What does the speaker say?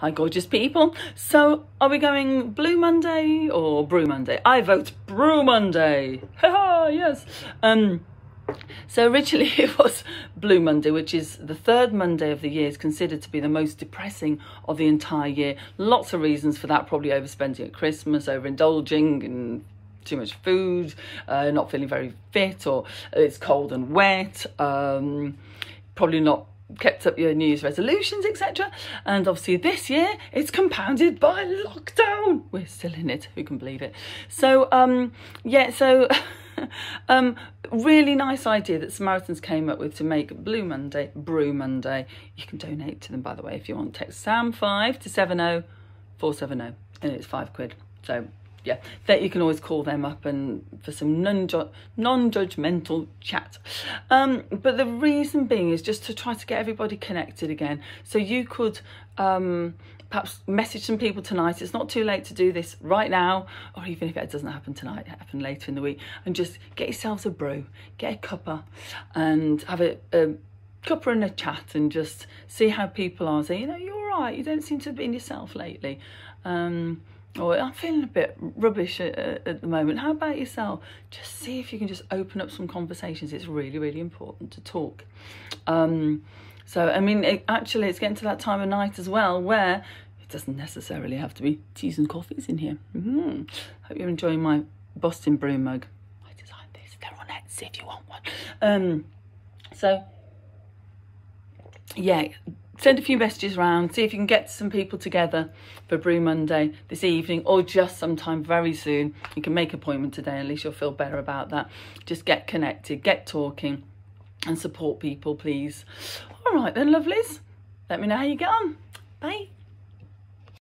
Hi, gorgeous people. So, are we going Blue Monday or Brew Monday? I vote Brew Monday. Ha yes. Um, so originally it was Blue Monday, which is the third Monday of the year, is considered to be the most depressing of the entire year. Lots of reasons for that, probably overspending at Christmas, overindulging and too much food, uh, not feeling very fit, or it's cold and wet, um, probably not kept up your New Year's resolutions, etc. And obviously this year it's compounded by lockdown. We're still in it, who can believe it? So um yeah, so um really nice idea that Samaritans came up with to make Blue Monday Brew Monday. You can donate to them by the way if you want. Text SAM5 to 70470 and it's five quid. So yeah, that you can always call them up and for some non-judgmental chat. Um, but the reason being is just to try to get everybody connected again. So you could um, perhaps message some people tonight. It's not too late to do this right now, or even if it doesn't happen tonight, it happen later in the week. And just get yourselves a brew, get a cuppa, and have a, a cuppa and a chat, and just see how people are. Say, you know, you're all right. You don't seem to have been yourself lately. Um, oh, I'm feeling a bit rubbish at, at, the moment. How about yourself? Just see if you can just open up some conversations. It's really, really important to talk. Um, so, I mean, it, actually, it's getting to that time of night as well where it doesn't necessarily have to be teas and coffees in here. Mm -hmm. Hope you're enjoying my Boston Brew mug. I designed this. They're on Etsy if you want one. Um, so, yeah, send a few messages around, see if you can get some people together for Brew Monday this evening or just sometime very soon. You can make appointment today, at least you'll feel better about that. Just get connected, get talking and support people, please. All right then, lovelies. Let me know how you get on. Bye.